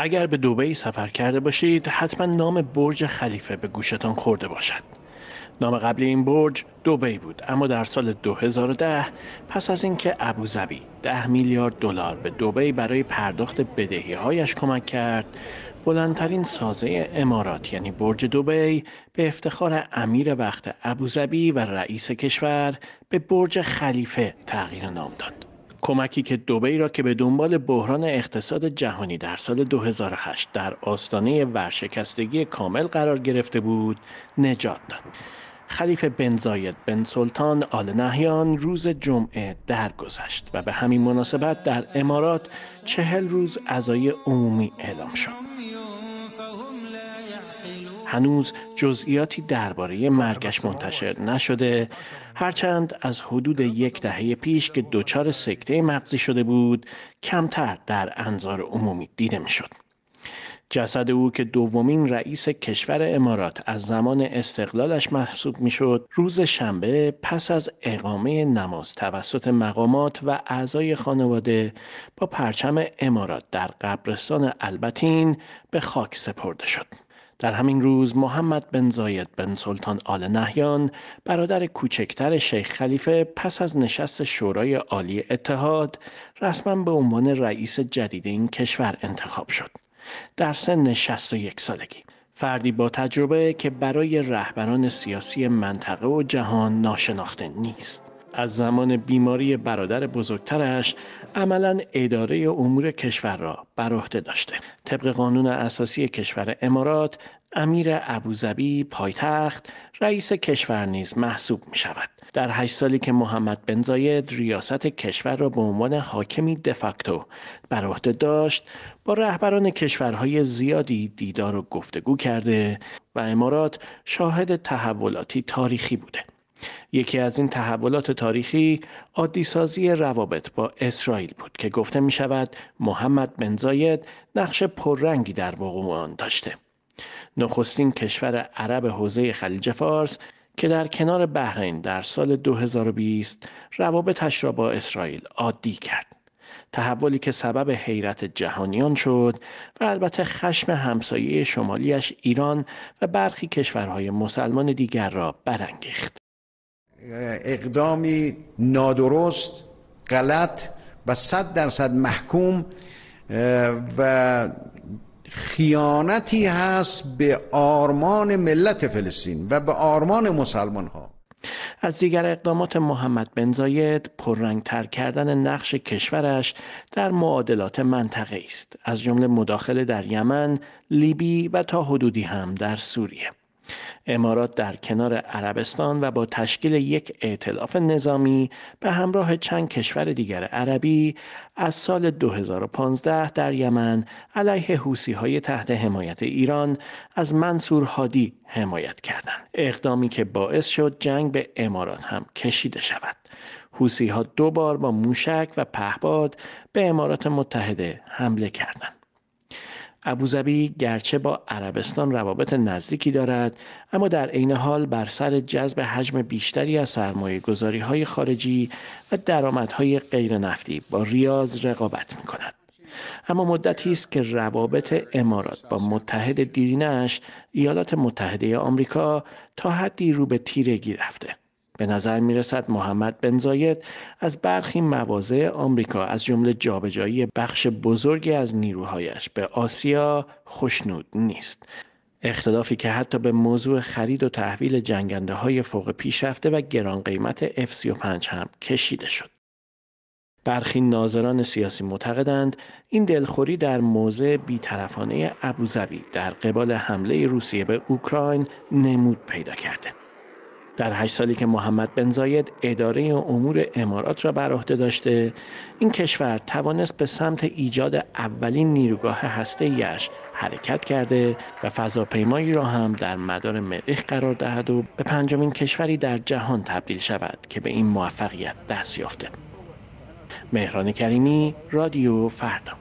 اگر به دوبی سفر کرده باشید حتما نام برج خلیفه به گوشتان خورده باشد. نام قبلی این برج دوبی بود اما در سال 2010 پس از اینکه ابوظبی 10 میلیارد دلار به دوبی برای پرداخت بدهی هایش کمک کرد بلندترین سازه امارات یعنی برج دوبی به افتخار امیر وقت ابوظبی و رئیس کشور به برج خلیفه تغییر نام داد. کمکی که دوبی را که به دنبال بحران اقتصاد جهانی در سال 2008 در آستانه ورشکستگی کامل قرار گرفته بود نجات داد. خلیفه بن زاید بن سلطان آل نهیان روز جمعه درگذشت و به همین مناسبت در امارات چهل روز عزای عمومی اعلام شد. هنوز جزئیاتی درباره مرگش منتشر نشده هرچند از حدود یک دهه پیش که دچار سکته مغزی شده بود کمتر در انظار عمومی دیده می‌شد. جسد او که دومین رئیس کشور امارات از زمان استقلالش محسوب می‌شد روز شنبه پس از اقامه نماز توسط مقامات و اعضای خانواده با پرچم امارات در قبرستان البتین به خاک سپرده شد. در همین روز محمد بن زاید بن سلطان آل نهیان برادر کوچکتر شیخ خلیفه پس از نشست شورای عالی اتحاد رسما به عنوان رئیس جدید این کشور انتخاب شد. در سن 61 سالگی فردی با تجربه که برای رهبران سیاسی منطقه و جهان ناشناخته نیست. از زمان بیماری برادر بزرگترش عملا اداره امور کشور را بر عهده داشته. طبق قانون اساسی کشور امارات امیر ابوظبی پایتخت رئیس کشور نیز محسوب می شود در هشت سالی که محمد بن زاید ریاست کشور را به عنوان حاکمی دفاکتو بر عهده داشت با رهبران کشورهای زیادی دیدار و گفتگو کرده و امارات شاهد تحولاتی تاریخی بوده. یکی از این تحولات تاریخی عادی سازی روابط با اسرائیل بود که گفته می شود محمد بن زاید نقش پررنگی در وقوع آن داشته. نخستین کشور عرب حوزه خلیج فارس که در کنار بحرین در سال 2020 روابطش را با اسرائیل عادی کرد. تحولی که سبب حیرت جهانیان شد و البته خشم همسایه شمالیش ایران و برخی کشورهای مسلمان دیگر را برانگیخت. اقدامی نادرست غلط و صد درصد محکوم و خیانتی هست به آرمان ملت فلسطین و به آرمان مسلمان ها از دیگر اقدامات محمد بن زاید پررنگتر کردن نقش کشورش در معادلات منطقه است. از جمله مداخله در یمن، لیبی و تا حدودی هم در سوریه. امارات در کنار عربستان و با تشکیل یک ائتلاف نظامی به همراه چند کشور دیگر عربی از سال 2015 در یمن علیه حوسی های تحت حمایت ایران از منصور هادی حمایت کردند. اقدامی که باعث شد جنگ به امارات هم کشیده شود. حوسی ها دو بار با موشک و پهباد به امارات متحده حمله کردند. ابوظبی گرچه با عربستان روابط نزدیکی دارد اما در عین حال بر سر جذب حجم بیشتری از سرمایه گذاری های خارجی و درآمدهای غیر نفتی با ریاض رقابت می کند. اما مدتی است که روابط امارات با متحد دیرینش ایالات متحده آمریکا تا حدی رو به تیرگی رفته. به نظر می رسد محمد بن زاید از برخی مواضع آمریکا از جمله جابجایی بخش بزرگی از نیروهایش به آسیا خوشنود نیست. اختلافی که حتی به موضوع خرید و تحویل جنگنده های فوق پیشرفته و گران قیمت F-35 هم کشیده شد. برخی ناظران سیاسی معتقدند این دلخوری در موضع بیطرفانه ابوظبی در قبال حمله روسیه به اوکراین نمود پیدا کرده. در هشت سالی که محمد بن زاید اداره امور امارات را بر عهده داشته این کشور توانست به سمت ایجاد اولین نیروگاه هسته‌ایش حرکت کرده و فضاپیمایی را هم در مدار مریخ قرار دهد و به پنجمین کشوری در جهان تبدیل شود که به این موفقیت دست یافته. مهران کریمی رادیو فردا.